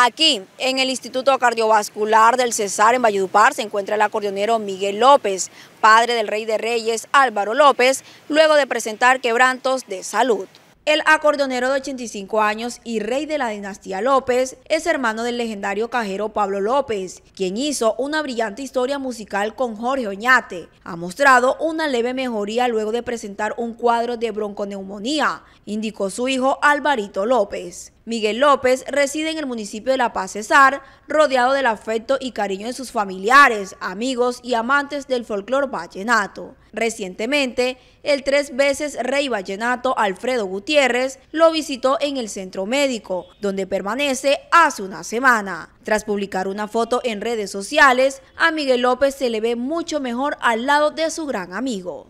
Aquí, en el Instituto Cardiovascular del Cesar en Valledupar, se encuentra el acordeonero Miguel López, padre del rey de reyes Álvaro López, luego de presentar quebrantos de salud. El acordeonero de 85 años y rey de la dinastía López es hermano del legendario cajero Pablo López, quien hizo una brillante historia musical con Jorge Oñate. Ha mostrado una leve mejoría luego de presentar un cuadro de bronconeumonía, indicó su hijo Alvarito López. Miguel López reside en el municipio de La Paz Cesar, rodeado del afecto y cariño de sus familiares, amigos y amantes del folclore vallenato. Recientemente, el tres veces rey vallenato Alfredo Gutiérrez lo visitó en el centro médico, donde permanece hace una semana. Tras publicar una foto en redes sociales, a Miguel López se le ve mucho mejor al lado de su gran amigo.